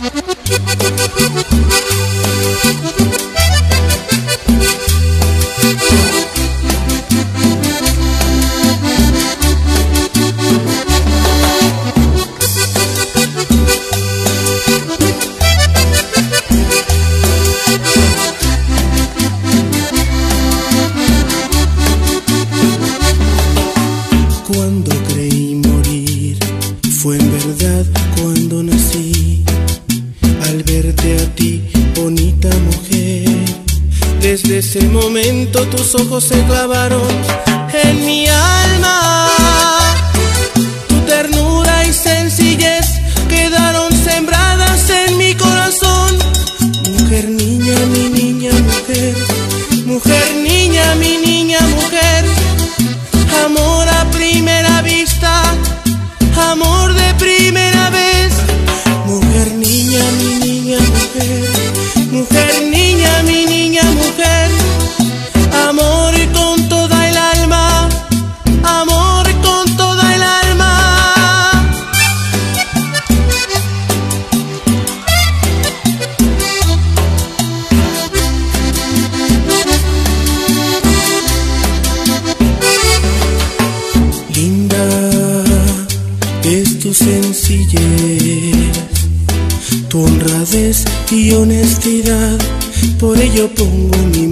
Thank you. se clavaron. tu honradez y honestidad, por ello pongo mi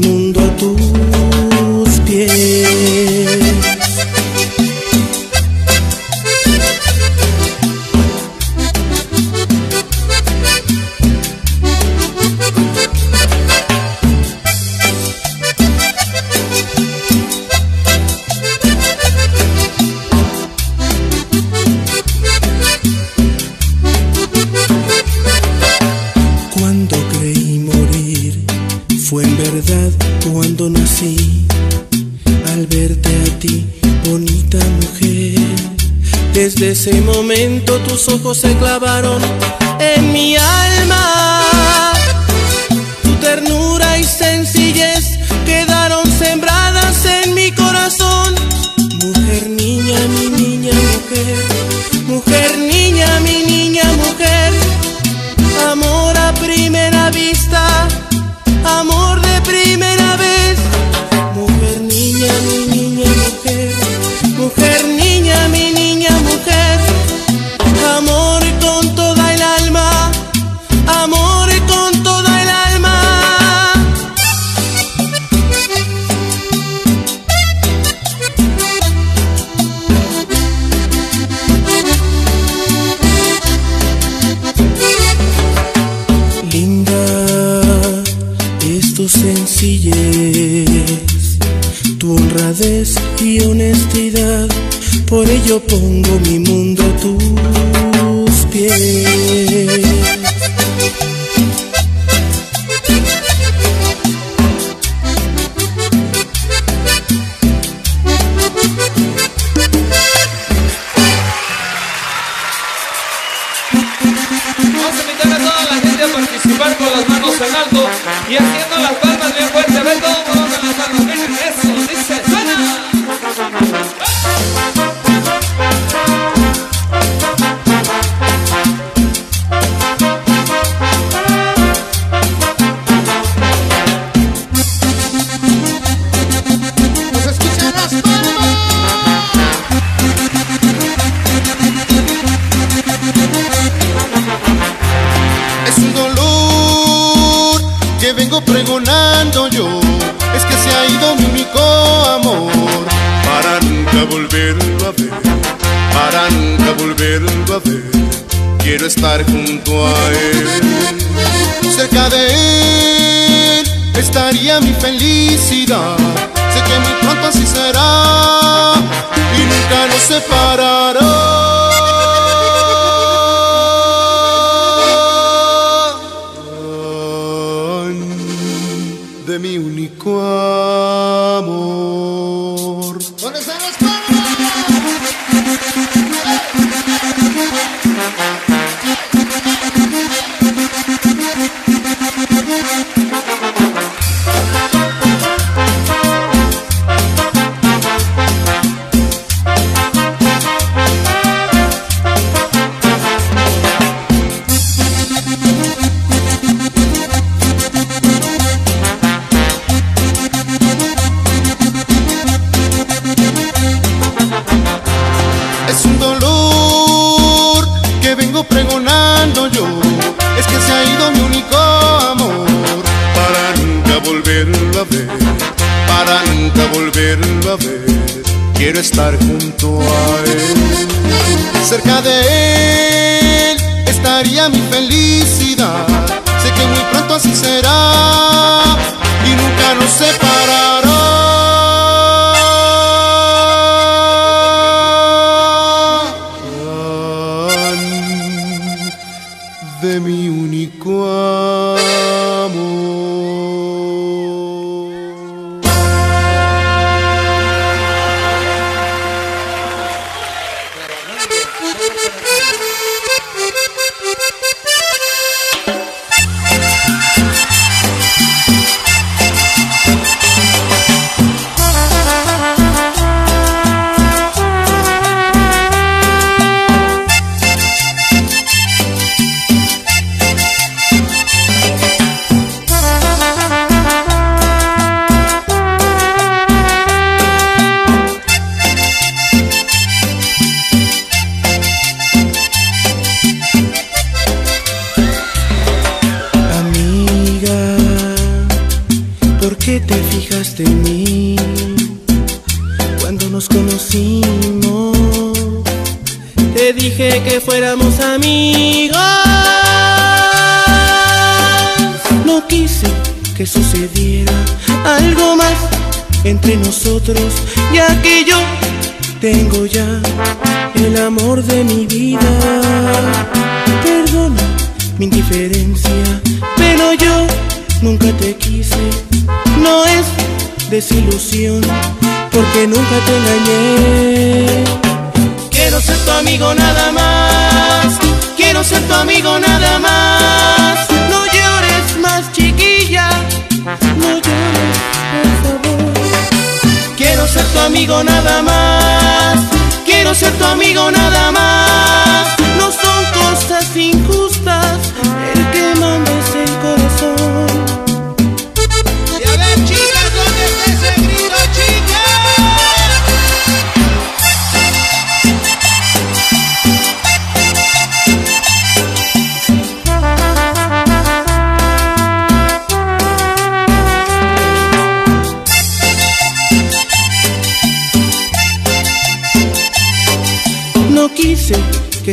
sencillez, tu honradez y honestidad, por ello pongo mi mundo a único amor.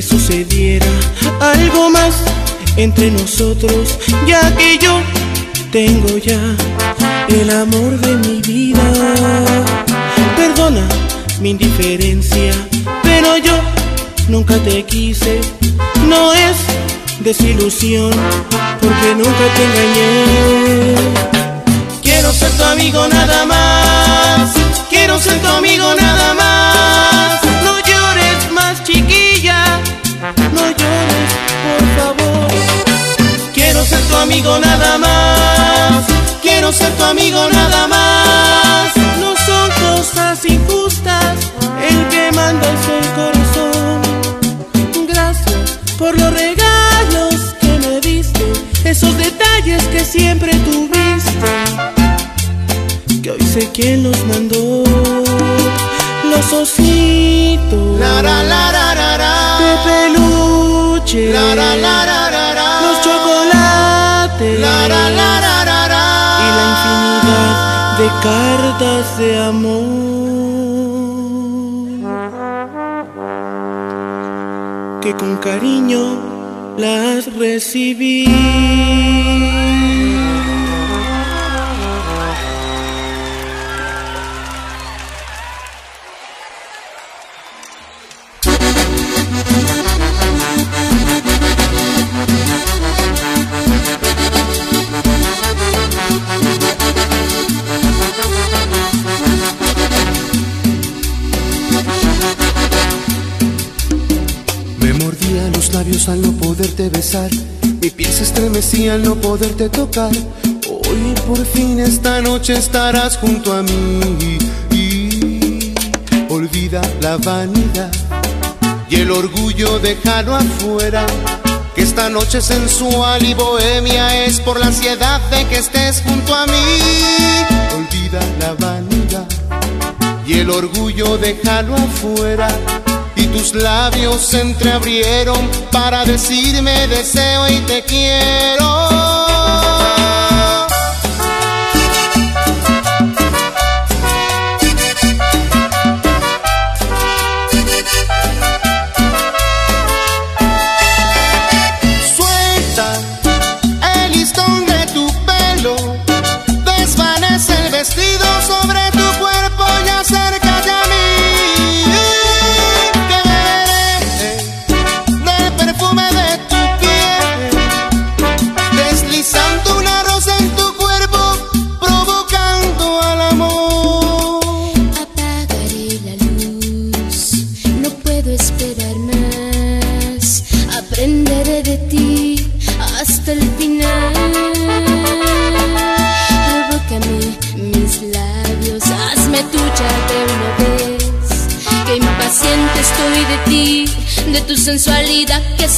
Sucediera algo más entre nosotros, ya que yo tengo ya el amor de mi vida. Perdona mi indiferencia, pero yo nunca te quise. No es desilusión, porque nunca te engañé. Quiero ser tu amigo nada más. Quiero ser tu amigo nada más. No llores, por favor. Quiero ser tu amigo nada más. Quiero ser tu amigo nada más. No son cosas injustas. El que manda es el corazón. Gracias por los regalos que me diste. Esos detalles que siempre tuviste que hoy sé quién los mandó. Los ositos. La, la, la, de peluche, los chocolates. La, la, la, la, la, la. y la infinidad de cartas de amor que con cariño las recibí. Mi piel se estremecía al no poderte tocar. Hoy por fin esta noche estarás junto a mí. Y olvida la vanidad y el orgullo déjalo afuera. Que esta noche sensual y bohemia es por la ansiedad de que estés junto a mí. Olvida la vanidad y el orgullo déjalo afuera. Tus labios se entreabrieron para decirme deseo y te quiero.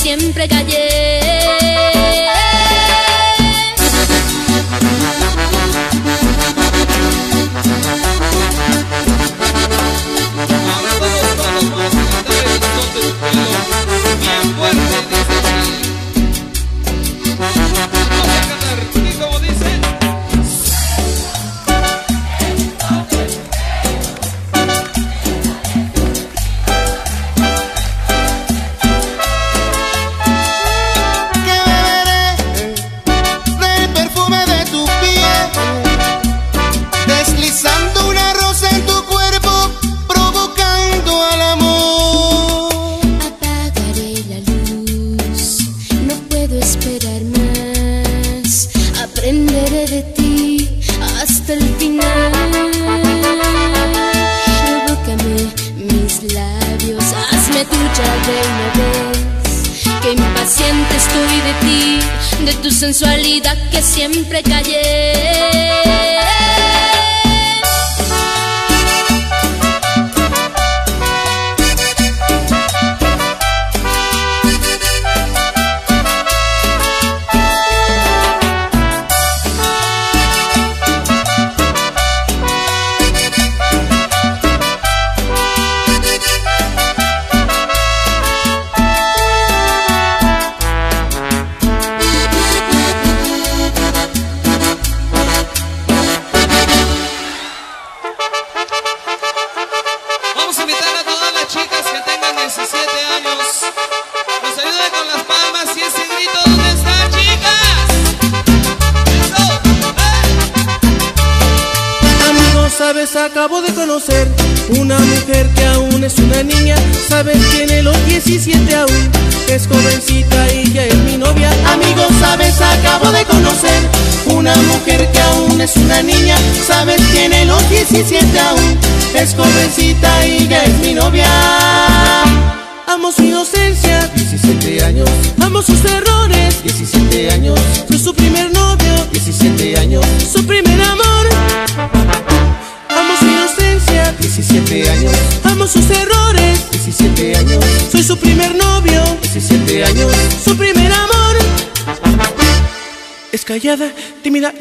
Siempre callé.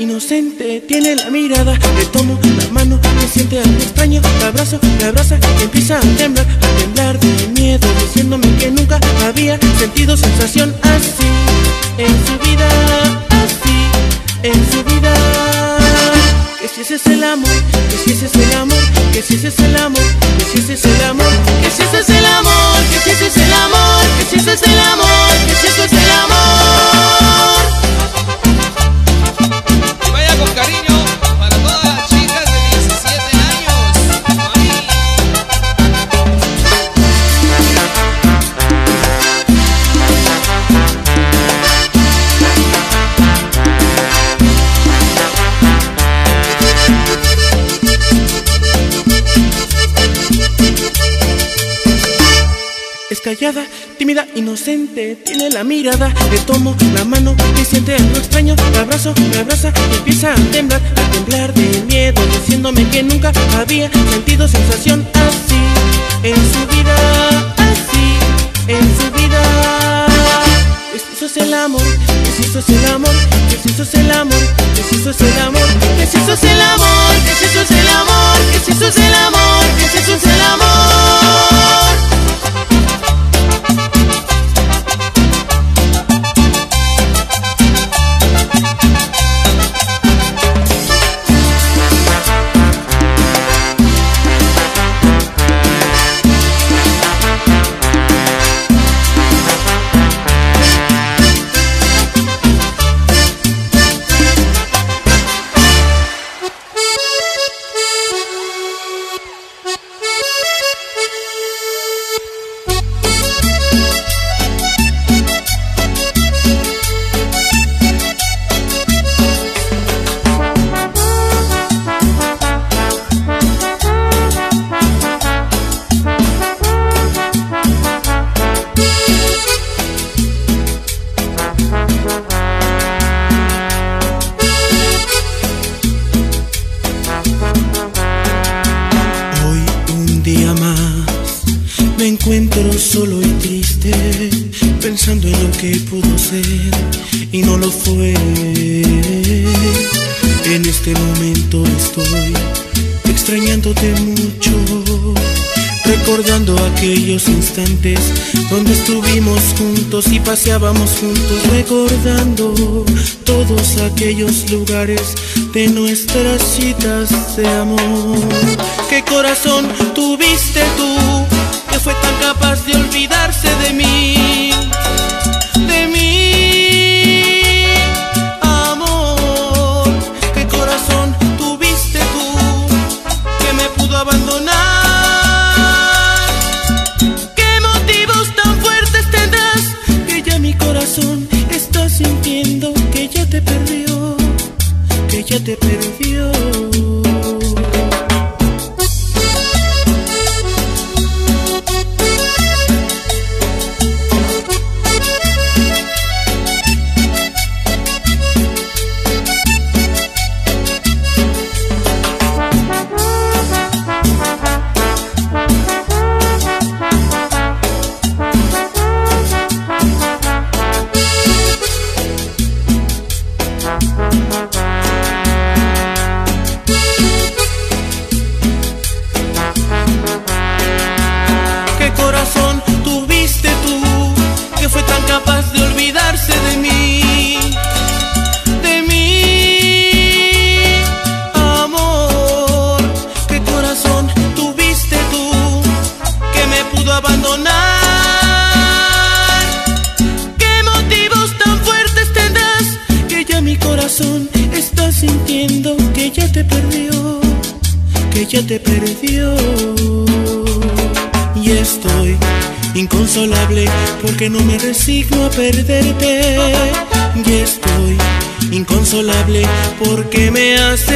Inocente, tiene la mirada, le tomo la mano, me siente algo extraño, la abrazo, me abraza, y empieza a temblar, a temblar de miedo, diciéndome que nunca había sentido sensación así en su vida, así en su vida. Que si ese es el amor, que si ese es el amor, que si ese es el amor, que si ese es el amor, que si ese es el amor, que si ese es el amor, que si ese es el amor, que si ese es el amor. Tímida, inocente, tiene la mirada, le tomo la mano y siente algo extraño, me abrazo, me abraza y empieza a temblar, a temblar de miedo, diciéndome que nunca había sentido sensación así en su vida, así en su vida. Que si eso es el amor, que si eso es el amor, que si eso es el amor, que si eso es el amor, Estábamos juntos recordando todos aquellos lugares de nuestras citas de amor. ¡Qué corazón! que te perdió.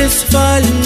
asfalto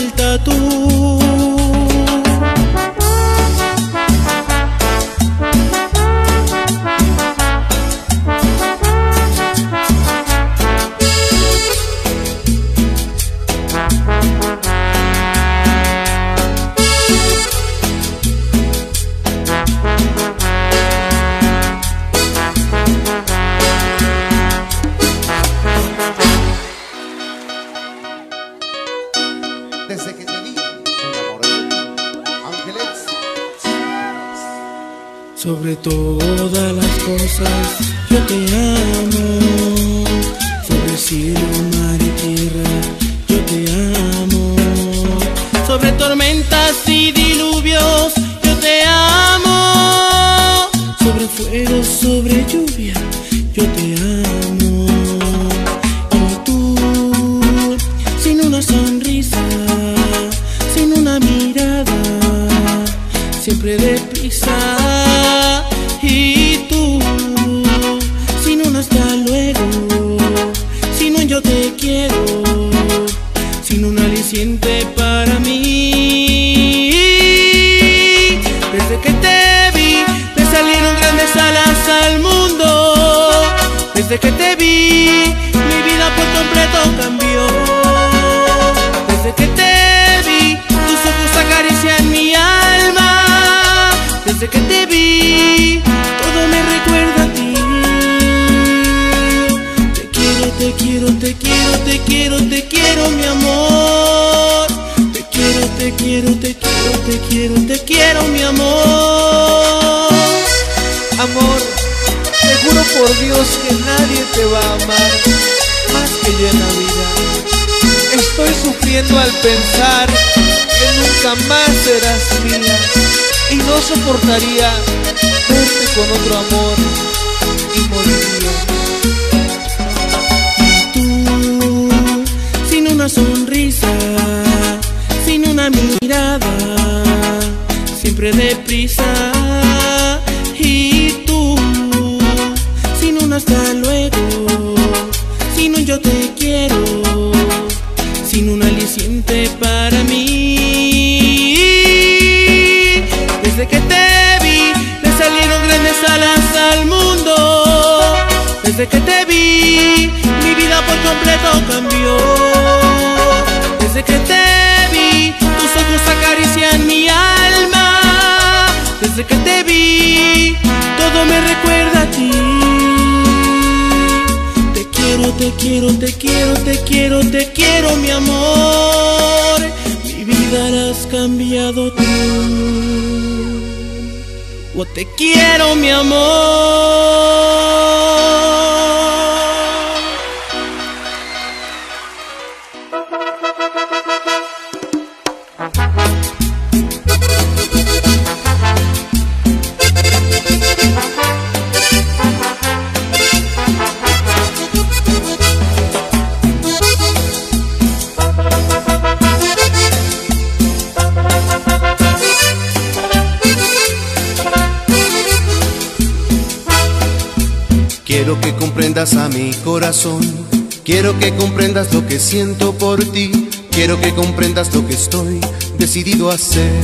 por Dios que nadie te va a amar más que yo en la vida. Estoy sufriendo al pensar que nunca más serás mía y no soportaría verte con otro amor y moriría. Tú, sin una sonrisa, sin una mirada, siempre deprisa hasta luego, sin un yo te quiero, sin un aliciente para mí. Desde que te vi, le salieron grandes alas al mundo. Desde que te vi, mi vida por completo cambió. Desde que te vi, tus ojos acarician mi alma. Desde que te vi, todo me recuerda. Te quiero, te quiero, te quiero, te quiero, mi amor. Mi vida has cambiado tú. Oh, te quiero, mi amor. A mi corazón. Quiero que comprendas lo que siento por ti. Quiero que comprendas lo que estoy decidido a hacer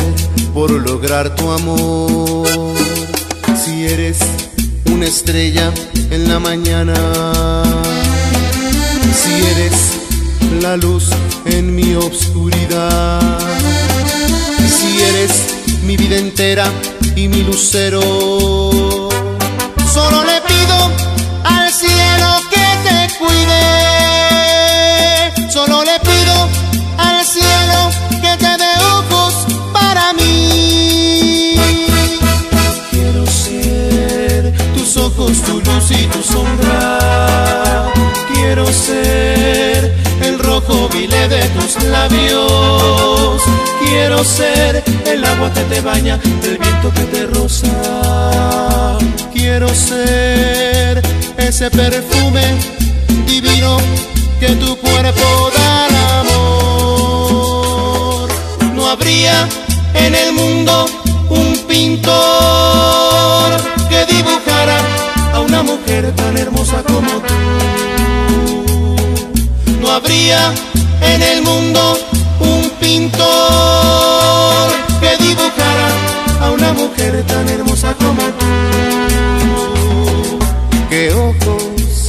por lograr tu amor. Si eres una estrella en la mañana, si eres la luz en mi obscuridad, si eres mi vida entera y mi lucero, ojos, tu luz y tu sombra. Quiero ser el rojo vile de tus labios. Quiero ser el agua que te baña, el viento que te roza. Quiero ser ese perfume divino que tu cuerpo da al amor. No habría en el mundo un pintor una mujer tan hermosa como tú. No habría en el mundo un pintor que dibujara a una mujer tan hermosa como tú. Qué ojos,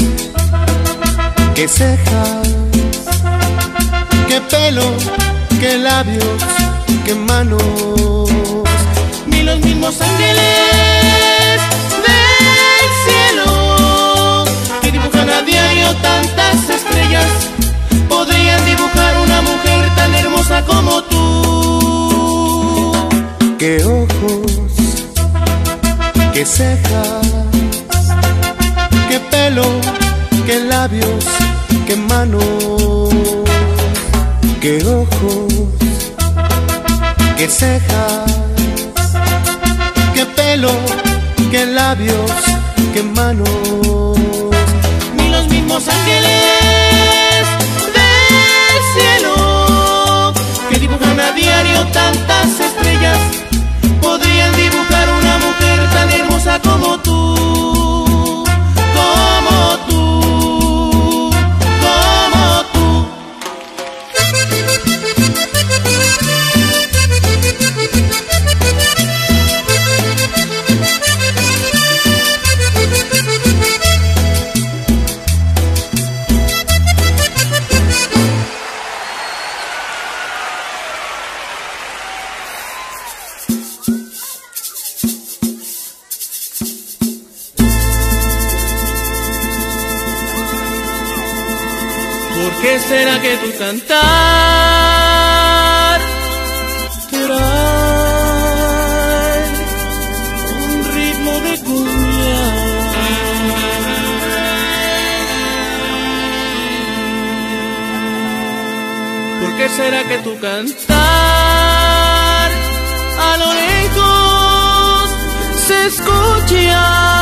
qué cejas, qué pelo, qué labios, qué manos, ni los mismos ángeles tantas estrellas podrían dibujar una mujer tan hermosa como tú. qué ojos, qué cejas, qué pelo, qué labios, qué manos, qué ojos, qué cejas, qué pelo, qué labios, qué manos. Los ángeles del cielo que dibujan a diario tantas estrellas. Podrían dibujar una mujer tan hermosa como tú, será que tu cantar trae un ritmo de cumbia? ¿Por qué será que tu cantar a lo lejos se escucha?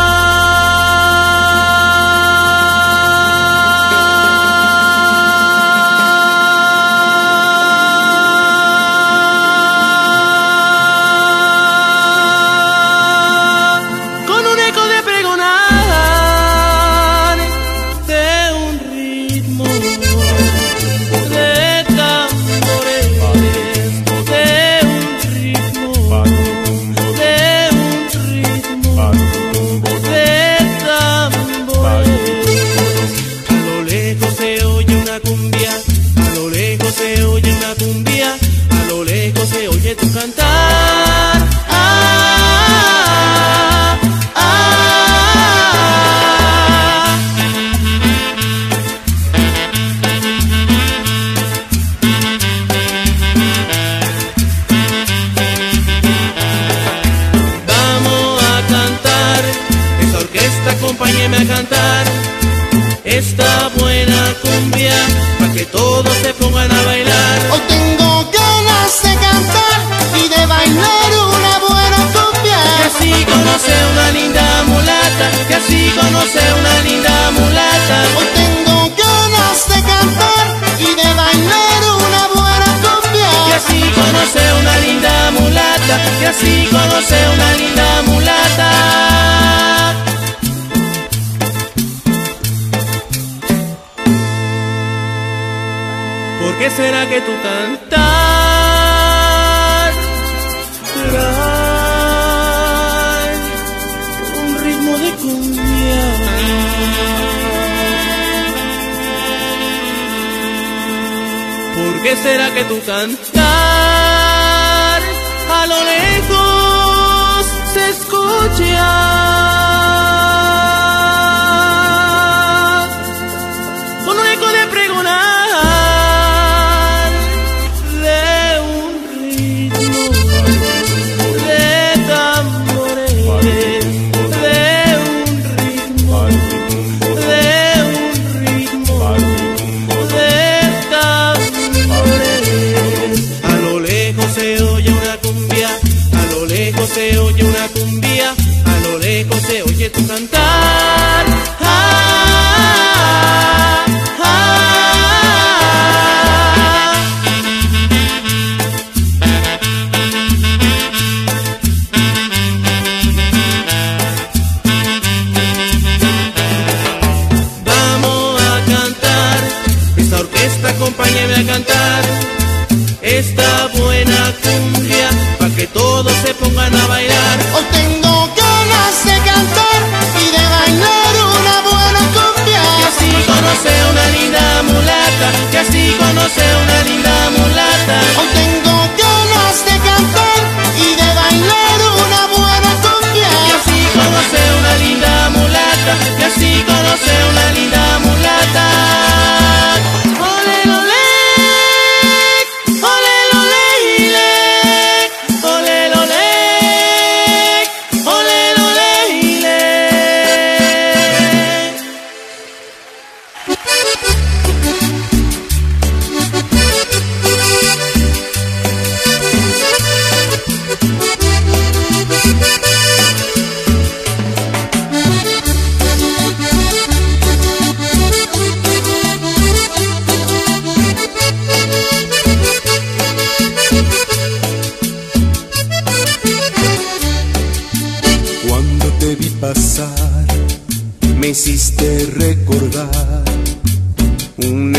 A cantar esta buena cumbia, para que todos se pongan a bailar. Hoy tengo ganas de cantar y de bailar una buena cumbia. Que así conoce una linda mulata, que así conoce una linda mulata. Hoy tengo ganas de cantar y de bailar una buena cumbia. Que así conoce una linda mulata, que así conoce una linda mulata. Será que tú cantar trae un ritmo de cumbia? ¿Por qué será que tu cantar a lo lejos se escucha?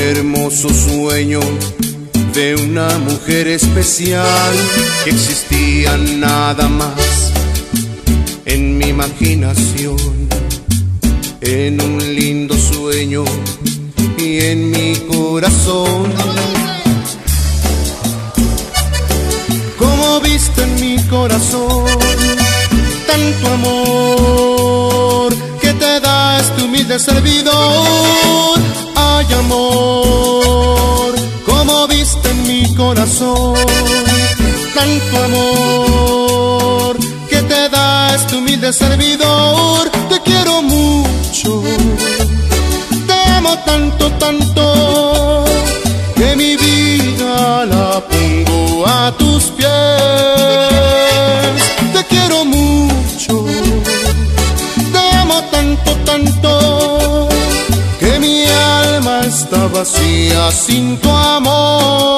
Hermoso sueño de una mujer especial que existía nada más en mi imaginación, en un lindo sueño y en mi corazón. Como viste en mi corazón tanto amor que te da este humilde servidor. Ay, amor, como viste en mi corazón tanto amor que te da este humilde servidor. Te quiero mucho, te amo tanto, tanto que mi vida la pongo a tus pies. Vacía sin tu amor.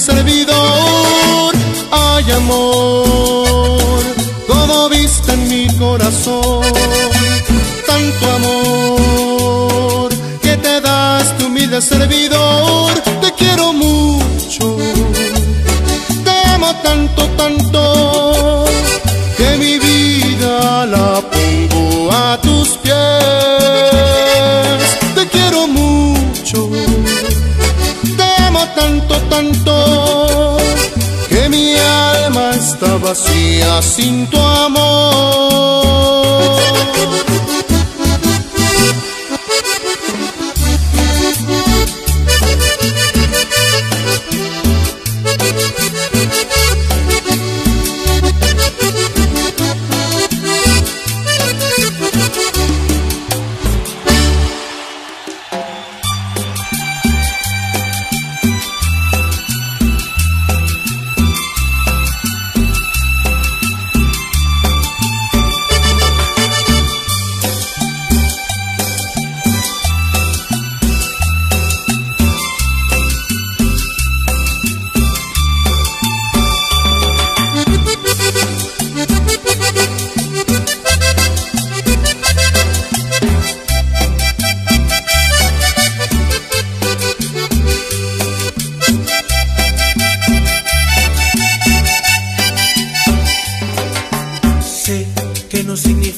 Servidor. Ay amor, como viste en mi corazón tanto amor que te da este humilde servidor. hacía sin tu amor.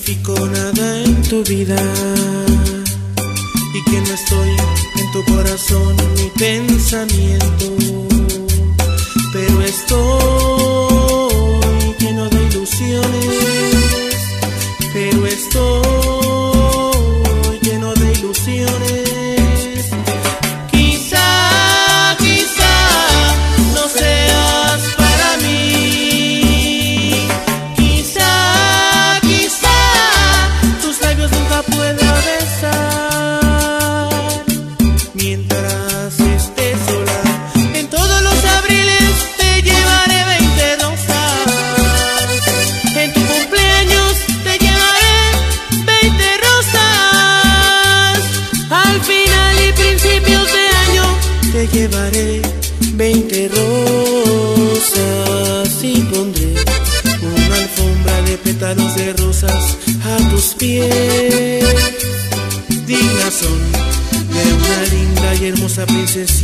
significo nada en tu vida. Y que no estoy en tu corazón ni pensamiento, pero estoy lleno de ilusiones, pero estoy just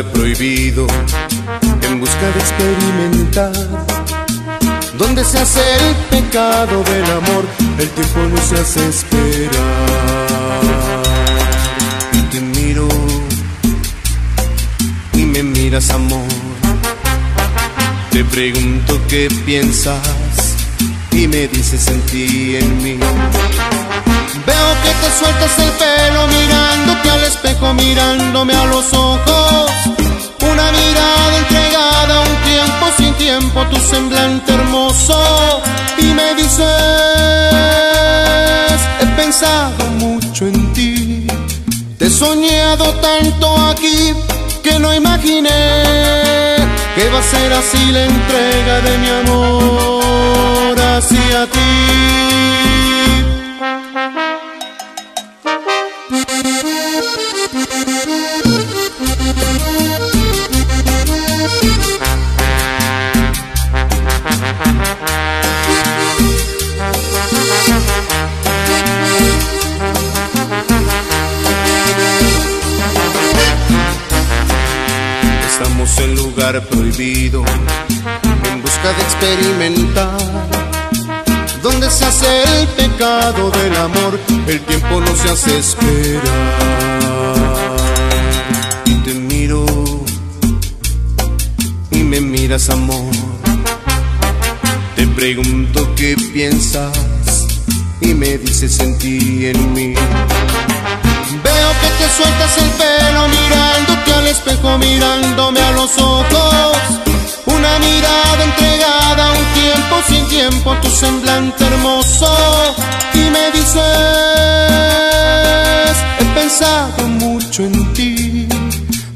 prohibido en busca de experimentar. Donde se hace el pecado del amor, el tiempo no se hace esperar. Y te miro y me miras amor. Te pregunto qué piensas y me dices en ti en mí. Veo que te sueltas el pelo mirándote al espejo, mirándome a los ojos. Una mirada entregada, un tiempo sin tiempo, tu semblante hermoso. Y me dices, he pensado mucho en ti. Te he soñado tanto aquí que no imaginé ser así la entrega de mi amor hacia ti. Prohibido, en busca de experimentar. Donde se hace el pecado del amor, el tiempo no se hace esperar. Y te miro y me miras amor. Te pregunto qué piensas y me dices en ti en mí. Veo que te sueltas el pelo mirándote al espejo, mirándome a los ojos. Una mirada entregada, un tiempo sin tiempo, tu semblante hermoso. Y me dices, he pensado mucho en ti.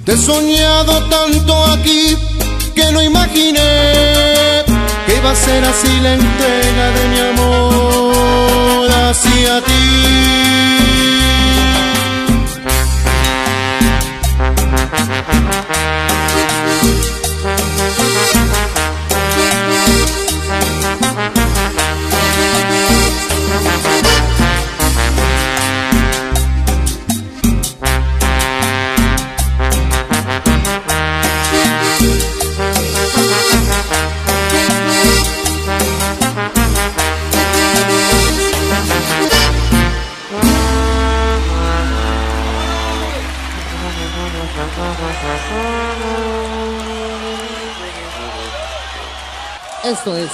Te he soñado tanto aquí que no imaginé que iba a ser así la entrega de mi amor hacia ti. Thank you. Esto es.